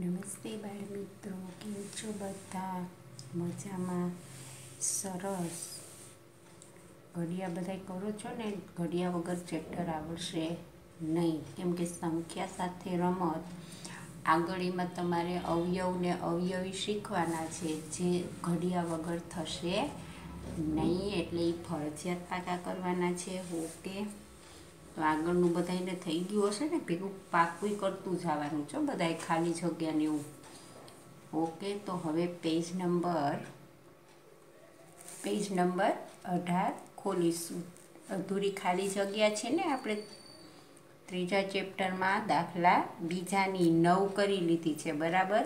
નમસ્તે બાળ મિત્રો, કેમ છો બધા? મજામાં? સરસ. ઘડિયા બધા કરો છો ને? ઘડિયા વગર ચેપ્ટર આવડશે નહીં. કેમ કે સંખ્યા સાથે રમત આગળીમાં તમારે અવયવને અવયવી શીખવાના છે. જે ઘડિયા વગર થશે નહીં, એટલે એ ફરજિયાત પાકા કરવાના છે. ઓકે. તો આગળનું બધાને થઈ ગયું હશે ને? ભેગું પાકું કરતું જવાનું છો બધાએ ખાલી જગ્યાને એવું. ઓકે, તો હવે પેજ નંબર પેજ નંબર અઢાર ખોલીશું. અધૂરી ખાલી જગ્યા છે ને આપણે? ત્રીજા ચેપ્ટરમાં દાખલા બીજાની નવ કરી લીધી છે, બરાબર?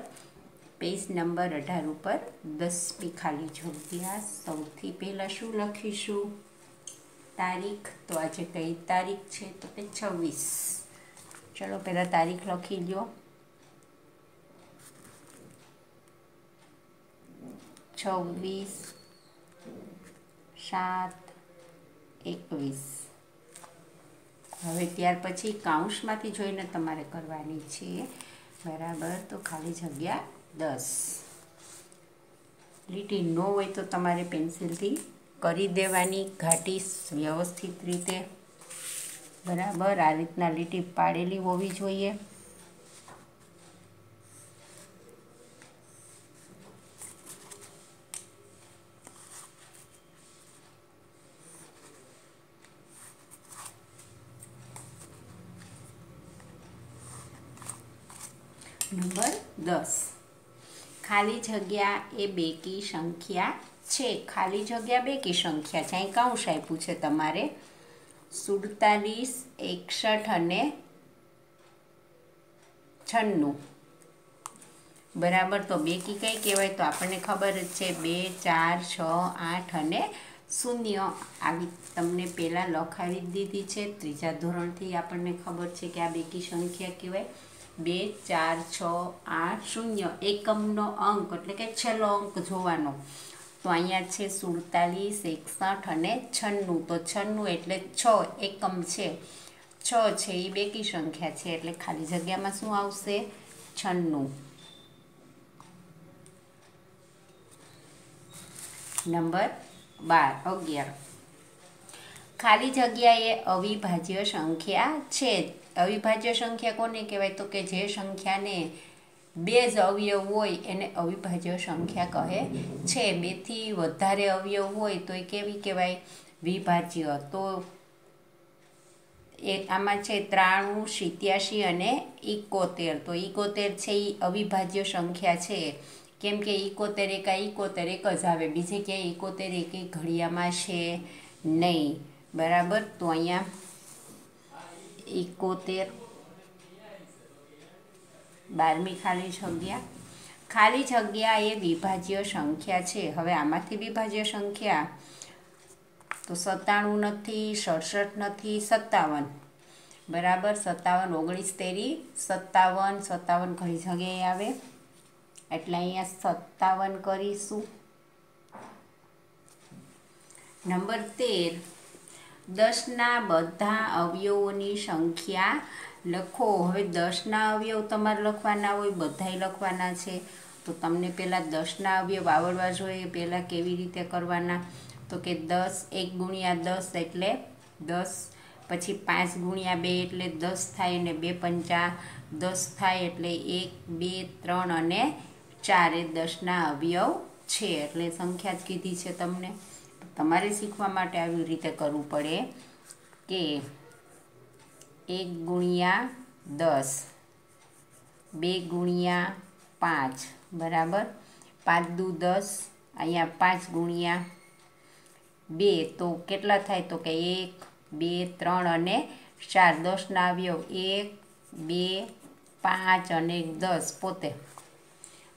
પેજ નંબર અઢાર ઉપર દસમી ખાલી જગ્યા સૌથી પહેલાં શું લખીશું? તારીખ તો આજે કઈ તારીખ છે? તો કે છવ્વીસ. ચલો પહેલાં તારીખ લખી લો છવ્વીસ, સાત, એકવીસ. હવે ત્યાર પછી કાઉન્સમાંથી જોઈને તમારે કરવાની છે. બરાબર, તો ખાલી જગ્યા દસ. લીટી ન હોય તો તમારે પેન્સિલથી કરી દેવાની, ઘાટી વ્યવસ્થિત રીતે બરાબર આ રીતના લીટી પાડેલી હોવી જોઈએ. નંબર દસ. ખાલી જગ્યા એ બેકી, સંખ્યા છે, ખાલી જગ્યા બે કે સંખ્યા છે? અહીં કાઉન્સ આપ્યું છે તમારે. સુડતાલીસ, એકસઠ અને છન્નું. બરાબર, તો બે કી કઈ કહેવાય? તો આપણને ખબર જ છે, બે, ચાર, છ, આઠ અને શૂન્ય. આવી તમને પહેલાં લખાવી દીધી છે. ત્રીજા ધોરણથી આપણને ખબર છે કે આ બેકી સંખ્યા કહેવાય. બે, ચાર, છ, આઠ, શૂન્ય. એકમનો અંક, એટલે કે છેલ્લો અંક જોવાનો. તો અહીંયા છે સુડતાલીસ, એકસઠ અને છન્નું. તો છન્નું એટલે છ એકમ છે. છ છે એ બેકી સંખ્યા છે. એટલે ખાલી જગ્યામાં શું આવશે? છન્નું. નંબર બાર, અગિયાર. ખાલી જગ્યાએ અવિભાજ્ય સંખ્યા છે. અવિભાજ્ય સંખ્યા કોને કહેવાય? તો કે જે સંખ્યાને બે જ અવયવ હોય એને અવિભાજ્ય સંખ્યા કહે છે. બેથી વધારે અવયવ હોય તો એ કેવી કહેવાય? વિભાજ્ય. તો એ આમાં છે ત્રાણું સિત્યાસી અને ઇકોતેર. તો ઇકોતેર છે એ અવિભાજ્ય સંખ્યા છે. કેમ કે ઇકોતેર એકા ઇકોતેર એક જ આવે. બીજે ક્યાંય ઇકોતેર એક ઘડિયામાં છે નહીં. બરાબર? તો અહીંયા ઇકોતેર બારમી ખાલી જગ્યા. ખાલી જગ્યા એ વિભાજ્ય સંખ્યા છે. હવે આમાંથી વિભાજ્ય સંખ્યા તો સત્તાણું નથી, સડસઠ નથી, સત્તાવન. બરાબર? સત્તાવન, ઓગણીસ, તેરી, સત્તાવન સત્તાવન ઘણી જગ્યાએ આવે. એટલે અહીંયા સત્તાવન કરીશું. નંબર તેર. દસના બધા અવયવોની સંખ્યા લખો. હવે દસના અવયવ તમારે લખવાના હોય, બધાય લખવાના છે. તો તમને પહેલાં દસના અવયવ આવડવા જોઈએ પહેલાં કેવી રીતે કરવાના? તો કે દસ એક ગુણ્યા દસ એટલે દસ, પછી પાંચ ગુણ્યા બે એટલે દસ થાય અને બે પંચા, દસ થાય એટલે એક, બે, ત્રણ અને ચાર એ દસના અવયવ છે. એટલે સંખ્યા જ કીધી છે તમને. તમારે શીખવા માટે આવી રીતે કરવું પડે કે એક ગુણ્યા દસ. બે ગુણ્યા પાંચ. બરાબર? પાંચ દુ દસ, અહીંયા પાંચ ગુણ્યા બે. તો કેટલા થાય? તો કે એક, બે, ત્રણ અને ચાર. દસના અવયવ એક, બે, પાંચ અને દસ પોતે.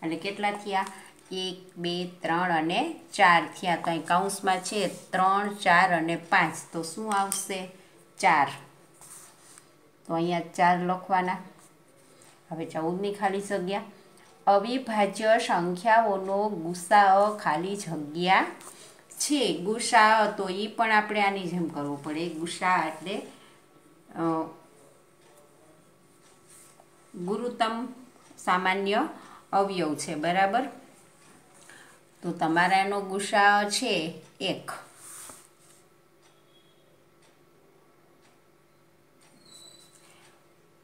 અને કેટલા થયા? એક, બે, ત્રણ અને ચાર થયા. તો અહીં કાઉન્સમાં છે ત્રણ, ચાર અને પાંચ. તો શું આવશે? ચાર. તો અહીંયા ચાર લખવાના. હવે ચૌદની ખાલી જગ્યા. અવિભાજ્ય સંખ્યાઓનો ગુસાઅ ખાલી જગ્યા છે. ગુસા તો એ પણ આપણે આની જેમ કરવું પડે. ગુસા એટલે ગુરુતમ સામાન્ય અવયવ છે. બરાબર? તો તમારાનો ગુસ્સા છે એક.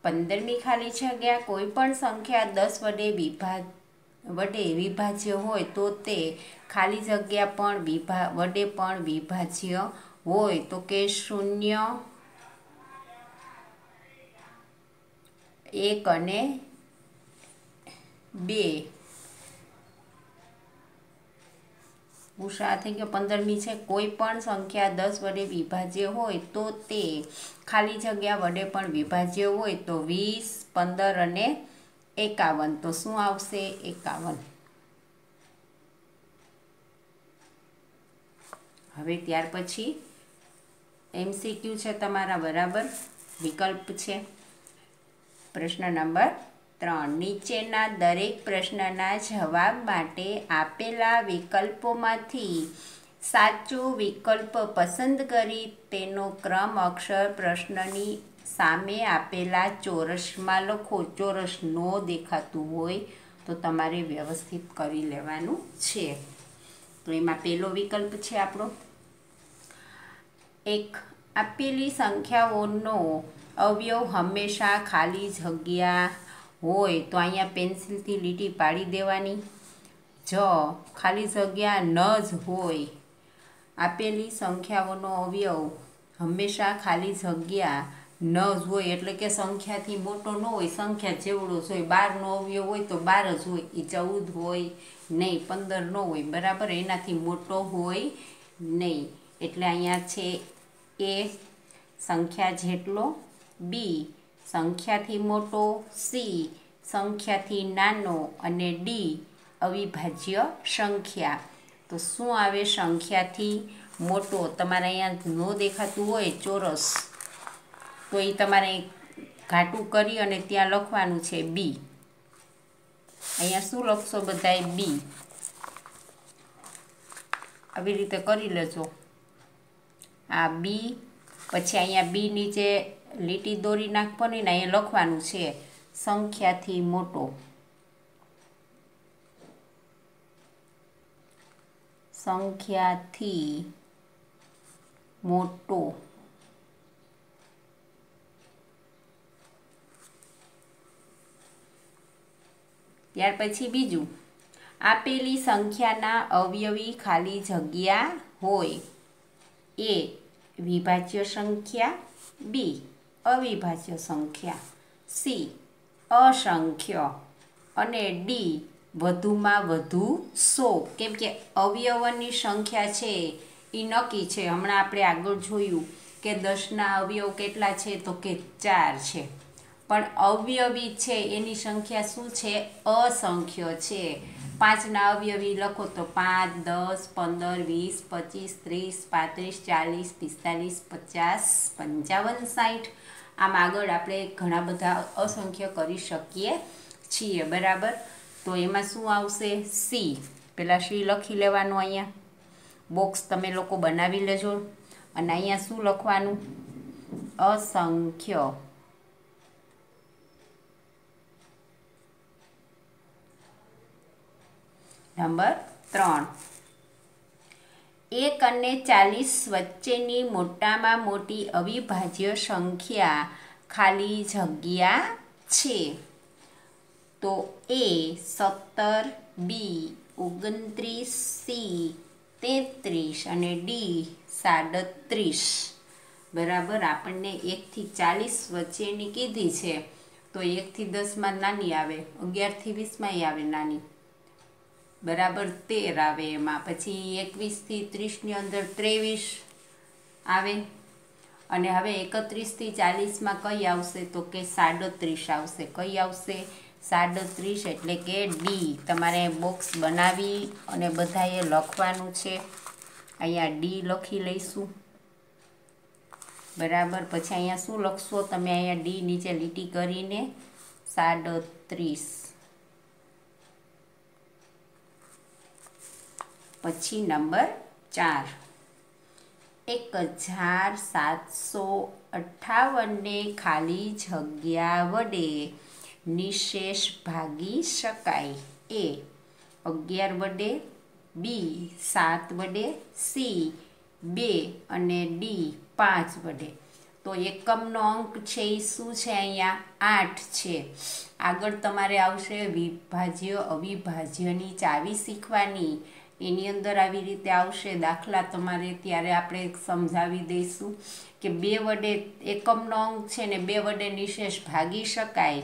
પંદરમી ખાલી જગ્યા કોઈ પણ સંખ્યા દસ વડે વિભા વડે વિભાજ્ય હોય તો તે ખાલી જગ્યા પણ વિભા, વડે પણ વિભાજ્ય હોય તો કે શૂન્ય એક અને બે. ઉષા થઈ ગયો પંદરમી છે. કોઈ પણ સંખ્યા દસ વડે વિભાજ્ય હોય તો તે ખાલી જગ્યા વડે પણ વિભાજ્ય હોય તો વીસ, પંદર અને એકાવન. તો શું આવશે? એકાવન. હવે ત્યાર પછી એમસીક્યુ છે તમારા બરાબર. વિકલ્પ છે. પ્રશ્ન નંબર ત્રણ નીચેના દરેક પ્રશ્નના જવાબ માટે આપેલા વિકલ્પોમાંથી સાચો વિકલ્પ પસંદ કરી તેનો ક્રમ અક્ષર પ્રશ્નની સામે આપેલા ચોરસમાં લખો. ચોરસ ન દેખાતું હોય તો તમારે વ્યવસ્થિત કરી લેવાનું છે. તો એમાં પહેલો વિકલ્પ છે આપણો. એક, આપેલી સંખ્યાઓનો અવયવ હંમેશા ખાલી જગ્યા હોય તો અહીંયા પેન્સિલથી લીટી પાડી દેવાની. જ ખાલી જગ્યા ન જ હોય. આપેલી સંખ્યાઓનો અવયવ હંમેશા ખાલી જગ્યા ન જ હોય, એટલે કે સંખ્યાથી મોટો ન હોય, સંખ્યા જેવડો જ હોય. બારનો અવયવ હોય તો બાર જ હોય એ ચૌદ હોય નહીં, પંદર ન હોય, બરાબર? એનાથી મોટો હોય નહીં. એટલે અહીંયા છે એ સંખ્યા જેટલો, બી સંખ્યાથી મોટો સી સંખ્યાથી નાનો અને ડી અવિભાજ્ય સંખ્યા. તો શું આવે સંખ્યાથી મોટો? તમારે અહીંયા ન દેખાતું હોય, ચોરસ. તો એ તમારે ઘાટું કરી અને ત્યાં લખવાનું છે બી અહીંયા શું લખશો બધાએ બી આવી રીતે કરી લેજો. આ બી પછી અહીંયા બી નીચે લીટી દોરી નાખવાની ને અહીંયા લખવાનું છે સંખ્યાથી મોટો. સંખ્યાથી મોટો. ત્યાર પછી બીજું, આપેલી સંખ્યાના અવયવી ખાલી જગ્યા હોય. એ વિભાજ્ય સંખ્યા બી. અવિભાજ્ય સંખ્યા સી, અસંખ્ય. અને ડી, વધુમાં વધુ સો. કેમ કે અવયવની સંખ્યા છે એ નક્કી છે. હમણાં આપણે આગળ જોયું કે દસના અવયવ કેટલા છે, તો કે ચાર છે. પણ અવયવી છે, એની સંખ્યા શું છે? અસંખ્ય છે. પાંચના અવયવી લખો તો પાંચ, દસ, પંદર, વીસ, પચીસ, ત્રીસ, પાંત્રીસ, ચાલીસ, પિસ્તાલીસ, પચાસ, પંચાવન સાઠ આમ આગળ આપણે ઘણા બધા અસંખ્ય કરી શકીએ છીએ, બરાબર? તો એમાં શું આવશે? સી. પેલા સી લખી લેવાનું અહીંયા. બોક્સ તમે લોકો બનાવી લેજો. અને અહીંયા શું લખવાનું? અસંખ્ય. નંબર ત્રણ. એક અને ચાલીસ વચ્ચેની મોટામાં મોટી અવિભાજ્ય સંખ્યા ખાલી જગ્યા છે. તો એ સત્તર, બી ઓગણત્રીસ, સી તેત્રીસ અને ડી સાડત્રીસ. બરાબર? આપણને એકથી ચાલીસ વચ્ચેની કીધી છે. તો એકથી દસમાં નાની આવે. અગિયારથી વીસમાંય આવે નાની. બરાબર તેર આવે એમાં. પછી એકવીસથી ત્રીસની અંદર ત્રેવીસ આવે. અને હવે એકત્રીસથી ચાલીસમાં કઈ આવશે? તો કે સાડત્રીસ આવશે. કઈ આવશે? સાડત્રીસ એટલે કે ડી તમારે બોક્સ બનાવી અને બધાએ લખવાનું છે. અહીંયા ડી લખી લઈશું. બરાબર. પછી અહીંયા શું લખશો? તમે અહીંયા ડી નીચે લીટી કરીને સાડત્રીસ. પછી નંબર ચાર. એક હજાર સાતસો અઠ્ઠાવનને ખાલી જગ્યા વડે નિશેષ ભાગી શકાય. એ અગિયાર વડે, બી સાત વડે, સી બે અને ડી પાંચ વડે. તો એકમનો અંક છે એ શું છે અહીંયા? આઠ છે. આગળ તમારે આવશે વિભાજ્ય અવિભાજ્યની ચાવી શીખવાની. એની અંદર આવી રીતે આવશે દાખલા તમારે ત્યારે આપણે સમજાવી દઈશું કે બે વડે એકમનો અંક છે ને બે વડે નિશેષ ભાગી શકાય.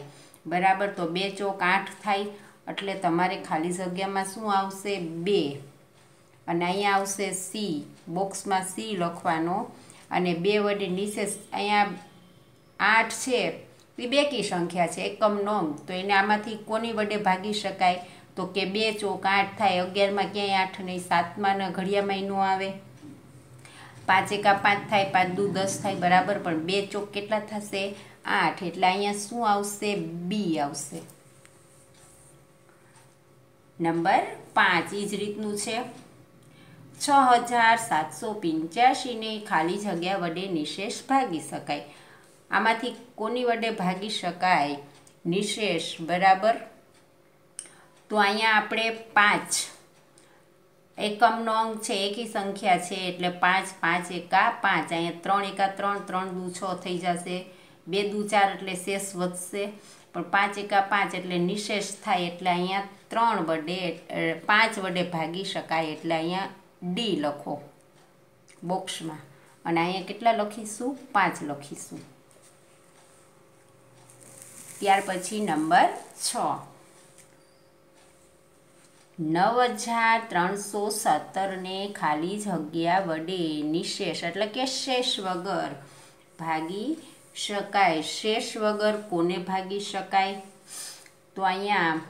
બરાબર? તો બે ચોક આઠ થાય. એટલે તમારે ખાલી જગ્યામાં શું આવશે? બે. અને અહીંયા આવશે સી. બોક્સમાં સી લખવાનો. અને બે વડે નિશેષ અહીંયા આઠ છે. એ બેકી સંખ્યા છે. એકમનો અંક. તો એને આમાંથી કોની વડે ભાગી શકાય? તો કે બે ચોક આઠ થાય, અગિયારમાં ક્યાંય આઠ નહીં સાતમાં ઘડિયા ઘડિયામાં ન આવે. પાંચ એકા પાંચ થાય, પાંચ દુ દસ થાય, બરાબર. પણ બે ચોક કેટલા થશે? આઠ. એટલે અહીંયા શું આવશે? બી આવશે. નંબર પાંચ. એ જ રીતનું છે. છ હજાર સાતસો પંચ્યાસીને ખાલી જગ્યા વડે નિશેષ ભાગી શકાય. આમાંથી કોની વડે ભાગી શકાય? નિશેષ. બરાબર? તો અહીંયા આપણે પાંચ. એકમનો અંક છે, એકી સંખ્યા છે, એટલે પાંચ પાંચ એકા પાંચ. અહીંયા ત્રણ એકા ત્રણ ત્રણ દુ છ થઈ જશે. બે દુ ચાર એટલે શેષ વધશે. પણ પાંચ એકા પાંચ એટલે નિશેષ થાય, એટલે અહીંયા ત્રણ વડે પાંચ વડે ભાગી શકાય, એટલે અહીંયા ડી લખો બોક્સમાં. અને અહીંયા કેટલા લખીશું? પાંચ લખીશું. ત્યાર પછી નંબર છ. નવ હજાર ત્રણસો સત્તરને ખાલી જગ્યા વડે નિશેષ એટલે કે શેષ વગર ભાગી શકાય. શેષ વગર કોને ભાગી શકાય? તો અહીંયા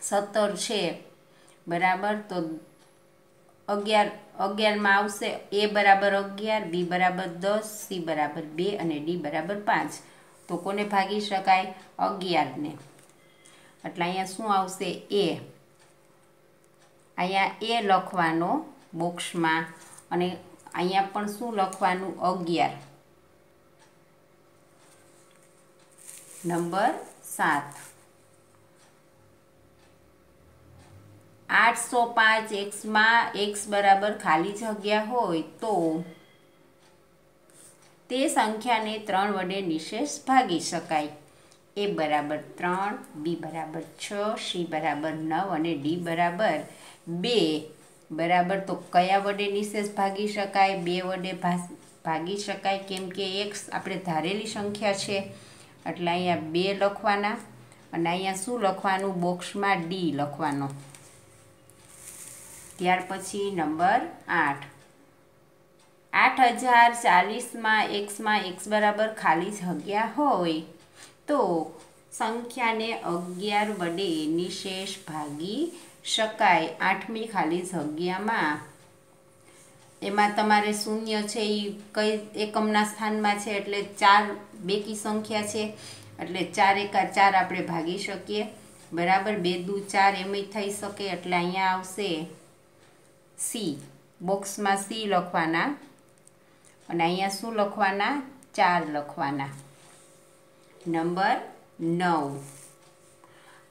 સત્તર છે. બરાબર? તો અગિયાર, અગિયારમાં આવશે. એ બરાબર અગિયાર, બી બરાબર દસ, સી બરાબર બે અને ડી બરાબર પાંચ. તો કોને ભાગી શકાય? અગિયારને. એટલે અહીંયા શું આવશે? એ. અહીંયા એ લખવાનો બોક્સમાં અને અહીંયા પણ શું લખવાનું? અગિયાર. નંબર સાત. આઠસો પાંચ એક્સમાં એક્સ બરાબર ખાલી જગ્યા હોય તો તે સંખ્યાને ત્રણ વડે નિશેષ ભાગી શકાય. એ બરાબર ત્રણ, બી બરાબર છ, સી બરાબર નવ અને ડી બરાબર બે. બરાબર, તો કયા વડે નિશેષ ભાગી શકાય? બે વડે ભાગી શકાય કેમ કે એક્સ આપણે ધારેલી સંખ્યા છે. એટલે અહીંયા બે લખવાના અને અહીંયા શું લખવાનું? બોક્સમાં ડી લખવાનો. ત્યાર પછી નંબર આઠ. આઠ હજાર ચાલીસમાં એક્સમાં એક્સ બરાબર ખાલી જગ્યા હોય તો સંખ્યાને અગિયાર વડે નિશેષ ભાગી શકાય આઠમી ખાલી જગ્યામાં. એમાં તમારે શૂન્ય છે એ કઈ એકમના સ્થાનમાં છે એટલે ચાર બેકી સંખ્યા છે. એટલે ચાર એકા ચાર આપણે ભાગી શકીએ. બરાબર? બે દુ ચાર એમ થઈ શકે એટલે અહીંયા આવશે સી. બોક્સમાં સી લખવાના. અને અહીંયા શું લખવાના? ચાર લખવાના. નંબર નવ.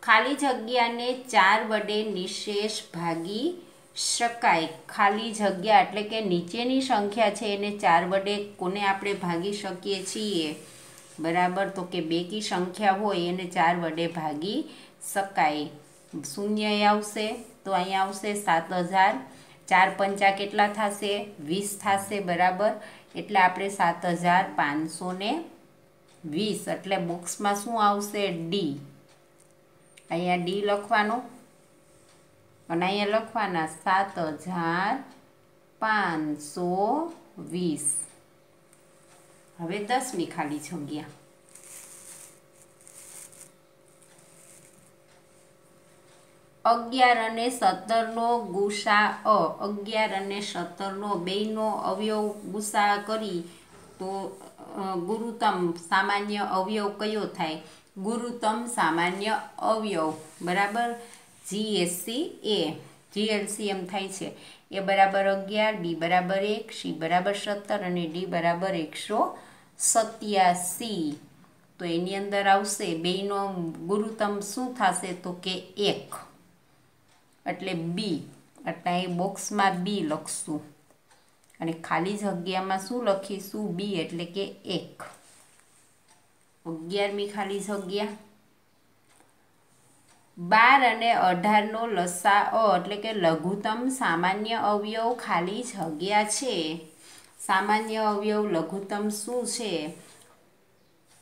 ખાલી જગ્યાને ચાર વડે નિશેષ ભાગી શકાય. ખાલી જગ્યા એટલે કે નીચેની સંખ્યા છે એને ચાર વડે કોને આપણે ભાગી શકીએ છીએ? બરાબર? તો કે બેકી સંખ્યા હોય એને ચાર વડે ભાગી શકાય. શૂન્ય આવશે, તો અહીંયા આવશે સાત હજાર. ચાર પંચા કેટલા થશે? વીસ થશે, બરાબર? એટલે આપણે સાત હજાર પાંચસો વીસ. એટલે બોક્સમાં શું આવશે? ડી. અહીંયા ડી લખવાનું. અને અહીંયા લખવાના સાત હજાર પાંચસો વીસ. હવે દસમી ખાલી જગ્યા અગિયાર અને સત્તરનો ગુસા અ. અગિયાર અને સત્તરનો બેનો અવયવ ગુસા કરી તો ગુરુતમ સામાન્ય અવયવ કયો થાય? ગુરુતમ સામાન્ય અવયવ, બરાબર? જીએસસી એ જીએલસીએમ થાય છે. એ બરાબર અગિયાર બી બરાબર એક સી બરાબર સત્તર અને ડી બરાબર એકસો સત્યાસી. તો એની અંદર આવશે બેનો ગુરુતમ શું થશે તો કે એક. એટલે બી એટલે એ બોક્સમાં બી લખશું. અને ખાલી જગ્યામાં શું લખીશું? બી એટલે કે એક. અગિયારમી ખાલી જગ્યા. બાર અને અઢારનો લસા અ એટલે કે લઘુત્તમ સામાન્ય અવયવ ખાલી જગ્યા છે. સામાન્ય અવયવ લઘુત્તમ શું છે?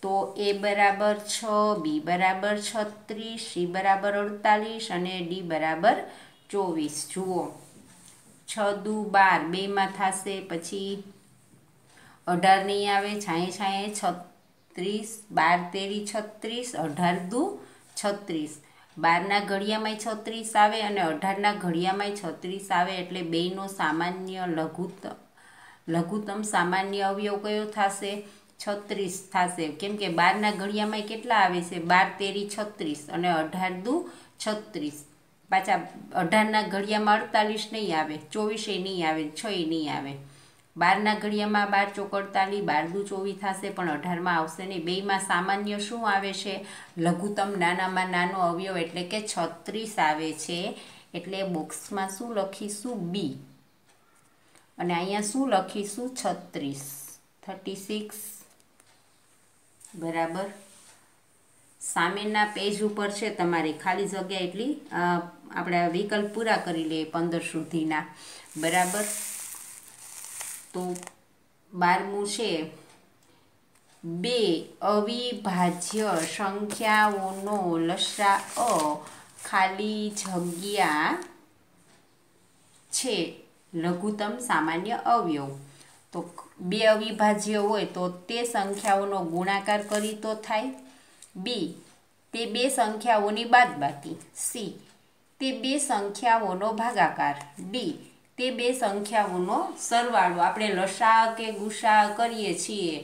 તો એ બરાબર છ, બી બરાબર છત્રીસ, સી બરાબર અડતાલીસ અને ડી બરાબર ચોવીસ. જુઓ. છ દુ બાર, બેમાં થશે, પછી અઢાર નહીં આવે, છાંયે છાંયે છત્રીસ બાર તેરી છત્રીસ, અઢાર દુ છત્રીસ. બારના ઘડિયામાંય છત્રીસ આવે અને અઢારના ઘડિયામાંય છત્રીસ આવે એટલે બેનો સામાન્ય લઘુત્તમ લઘુત્તમ સામાન્ય અવયવ કયો થશે? છત્રીસ થશે. કેમ કે બારના ઘડિયામાં કેટલા આવે છે? બાર, તેરી, છત્રીસ અને અઢાર દુ છત્રીસ. પાછા અઢારના ઘડિયામાં અડતાલીસ નહીં આવે, ચોવીસે નહીં આવે, છ નહીં આવે. બારના ઘડિયામાં બાર ચોકડતાલી બાર દુ ચોવીસ થશે, પણ અઢારમાં આવશે નહીં. બેમાં સામાન્ય શું આવે છે? લઘુત્તમ નાનામાં નાનો અવયવ એટલે કે છત્રીસ આવે છે. એટલે બોક્સમાં શું લખીશું? બી. અને અહીંયા શું લખીશું? છત્રીસ. Thirty six. બરાબર. સામેના પેજ ઉપર છે તમારે ખાલી જગ્યા એટલી આપણે વિકલ્પ પૂરા કરી લઈએ પંદર સુધીના. બરાબર. તો બારમું છે, બે અવિભાજ્ય સંખ્યાઓનો લસા અ ખાલી જગ્યા છે, લઘુત્તમ સામાન્ય અવયવ. તો બે અવિભાજ્ય હોય તો તે સંખ્યાઓનો ગુણાકાર કરી તો થાય. બી, તે બે સંખ્યાઓની બાદબાકી. સી, તે બે સંખ્યાઓનો ભાગાકાર. ડી તે બે સંખ્યાઓનો સરવાળો આપણે લસા કે ગુસા કરીએ છીએ.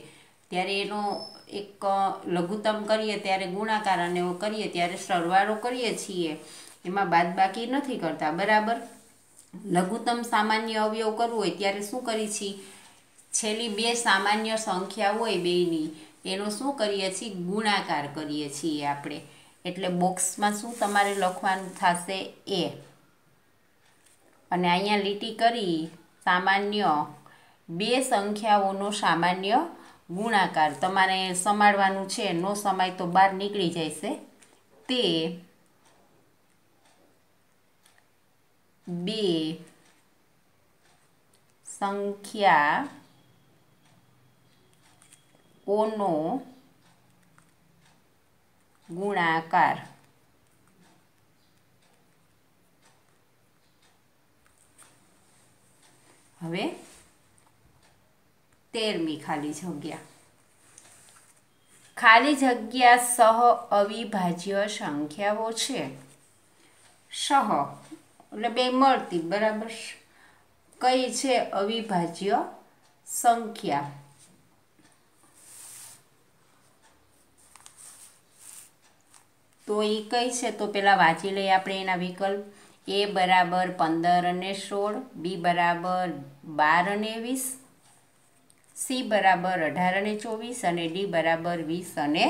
ત્યારે એનો એક લઘુત્તમ કરીએ, ત્યારે ગુણાકાર અને કરીએ, ત્યારે સરવાળો કરીએ છીએ. એમાં બાદબાકી નથી કરતા, બરાબર? લઘુત્તમ સામાન્ય અવયવ કરવું હોય ત્યારે શું કરી છીએ? છેલ્લી બે સામાન્ય સંખ્યા હોય બેની એનો શું કરીએ છીએ? ગુણાકાર કરીએ છીએ આપણે. એટલે બોક્સમાં શું તમારે લખવાનું થશે? એ. અને અહીંયા લીટી કરી સામાન્ય બે સંખ્યાઓનો સામાન્ય ગુણાકાર. તમારે સમાડવાનું છે, નો સમાય તો બહાર નીકળી જશે. તે બે સંખ્યા ઓનો ગુણાકાર. હવે તેરમી ખાલી જગ્યા. ખાલી જગ્યા સહ અવિભાજ્ય સંખ્યાઓ છે. સહ, એટલે બે મળતી, બરાબર? કઈ છે? અવિભાજ્ય સંખ્યા. તો એ કઈ છે? તો પેલા વાંચી લઈએ આપણે એના વિકલ્પ. એ બરાબર પંદર અને સોળ, બી બરાબર બાર અને વીસ, સી બરાબર અઢાર અને ચોવીસ અને ડી બરાબર વીસ અને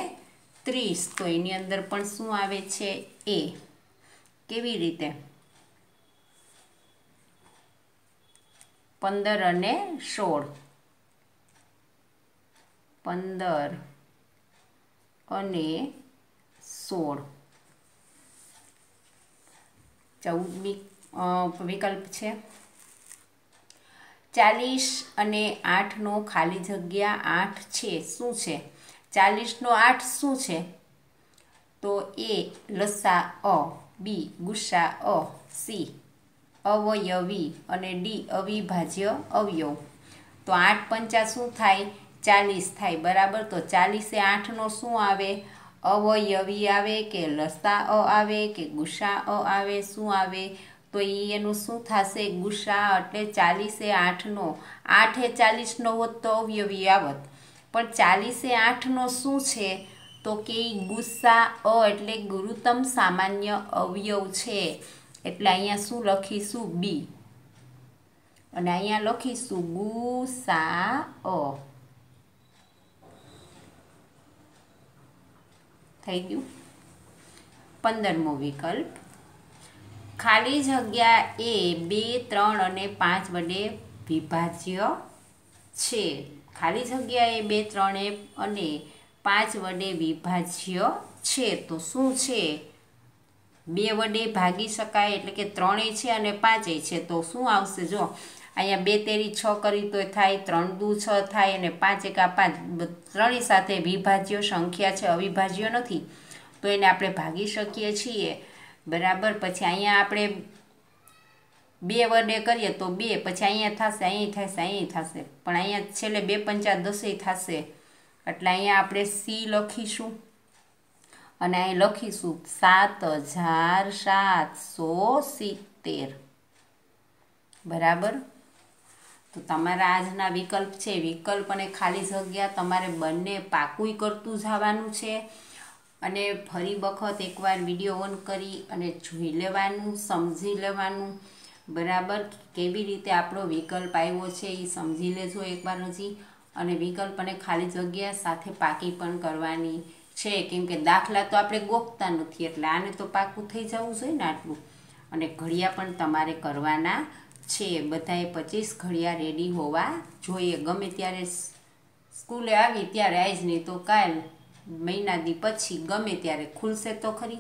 ત્રીસ. તો એની અંદર પણ શું આવે છે? એ. કેવી રીતે? પંદર અને સોળ. પંદર અને સોળ. ચૌદમી વિકલ્પ છે. ચાલીસ અને આઠનો ખાલી જગ્યા આઠ છે. શું છે? ચાલીસનો આઠ શું છે? તો એ લસા, અ, બી, ગુસ્સા, અ, સી, અવયવી અને ડી, અવિભાજ્ય અવયવ. તો આઠ પંચા શું થાય? ચાલીસ થાય. બરાબર? તો ચાલીસે આઠનો શું આવે? અવયવી આવે કે લસા અ આવે કે ગુસ્સા અ આવે, શું આવે? તો એ એનું શું થશે? ગુસ્સા એટલે ચાલીસે આઠનો. આઠે ચાલીસનો હોત તો અવયવી આવત. પણ ચાલીસે આઠનો શું છે? તો કે ગુસ્સા અ એટલે ગુરુતમ સામાન્ય અવયવ છે. એટલે અહીંયા શું લખીશું? બી. અને અહીંયા લખીશું ગુસા અ. થઈ ગયું. પંદરમો વિકલ્પ. ખાલી જગ્યા એ બે, ત્રણ અને પાંચ વડે વિભાજ્ય છે. ખાલી જગ્યા એ બે, ત્રણે અને પાંચ વડે વિભાજ્ય છે. તો શું છે? બે વડે ભાગી શકાય એટલે કે ત્રણેય છે અને પાંચેય છે. તો શું આવશે? જો અહીંયા બે તેરી છ કરી તો થાય, ત્રણ દુ છ થાય અને પાંચ એકા પાંચ. ત્રણેય સાથે વિભાજ્ય, સંખ્યા છે, અવિભાજ્ય નથી. તો એને આપણે ભાગી શકીએ છીએ. બરાબર? પછી અહીંયા આપણે બે વડે કરીએ તો બે. પછી અહીંયા થશે, અહીં થશે અહીં થશે. પણ અહીંયા છેલ્લે બે પંચા દસેય થશે. એટલે અહીંયા આપણે સી લખીશું. અને અહીં લખીશું સાત હજાર સાતસો સિત્તેર. બરાબર? તો તમારા આજના વિકલ્પ છે, વિકલ્પ અને ખાલી જગ્યા તમારે બંને પાકું કરતું જવાનું છે. અને ફરી વખત એકવાર વીડિયો ઓન કરી અને જોઈ લેવાનું, સમજી લેવાનું. બરાબર? કેવી રીતે આપણો વિકલ્પ આવ્યો છે એ સમજી લેજો એકવાર હજી. અને વિકલ્પ અને ખાલી જગ્યા સાથે પાકી પણ કરવાની છે. કેમ કે દાખલા તો આપણે ગોખતા નથી, એટલે આને તો પાકું થઈ જવું જોઈએ ને આટલું. અને ઘડિયા પણ તમારે કરવાના છે. બધાએ પચીસ ઘડિયા રેડી હોવા જોઈએ. ગમે ત્યારે સ્કૂલે આવી ત્યારે આવીશ, નહીં તો કાલ મહિના દી પછી ગમે ત્યારે ખુલશે તો ખરી.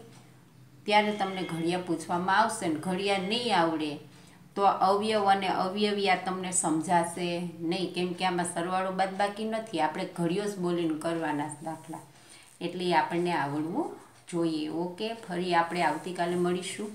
ત્યારે તમને ઘડિયા પૂછવામાં આવશે ને ઘડિયા નહીં આવડે તો અવયવ અને અવયવિયા તમને સમજાશે નહીં. કેમ કે આમાં સરવાળો બાદ બાકી નથી. આપણે ઘડિયો જ બોલીને કરવાના દાખલા. એટલે આપણને આવડવું જોઈએ. ઓકે, ફરી આપણે આવતીકાલે મળીશું.